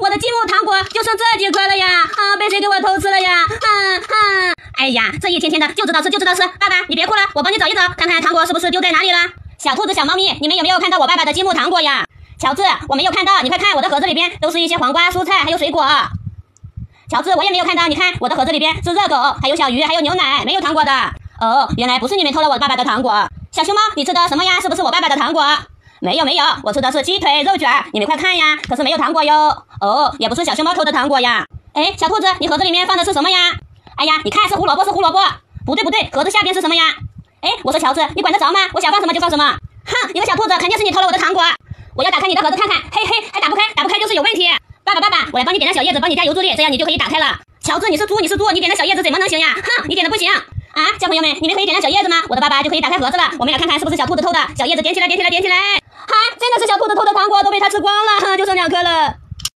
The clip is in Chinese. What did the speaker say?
我的积木糖果就剩这几颗了呀！啊，被谁给我偷吃了呀？啊啊！哎呀，这一天天的就知道吃就知道吃。爸爸，你别哭了，我帮你找一找，看看糖果是不是丢在哪里了。小兔子、小猫咪，你们有没有看到我爸爸的积木糖果呀？乔治，我没有看到，你快看，我的盒子里边都是一些黄瓜、蔬菜还有水果。乔治，我也没有看到，你看我的盒子里边是热狗，还有小鱼，还有牛奶，没有糖果的。哦，原来不是你们偷了我爸爸的糖果。小熊猫，你吃的什么呀？是不是我爸爸的糖果？没有没有，我吃的是鸡腿肉卷，你们快看呀，可是没有糖果哟。哦，也不是小熊猫偷的糖果呀。哎，小兔子，你盒子里面放的是什么呀？哎呀，你看是胡萝卜，是胡萝卜。不对不对，盒子下边是什么呀？哎，我说乔治，你管得着吗？我想放什么就放什么。哼，你个小兔子，肯定是你偷了我的糖果。我要打开你的盒子看看，嘿嘿，还打不开，打不开就是有问题。爸爸爸爸，我来帮你点亮小叶子，帮你加油助力，这样你就可以打开了。乔治，你是猪，你是猪，你点的小叶子怎么能行呀？哼，你点的不行。啊，小朋友们，你们可以点亮小叶子吗？我的爸爸就可以打开盒子了。我们来看看是不是小兔子偷的。小叶子点起来，点起来，点起来。哈，真的是小兔子偷的糖果，都被它吃光了，就剩两颗了。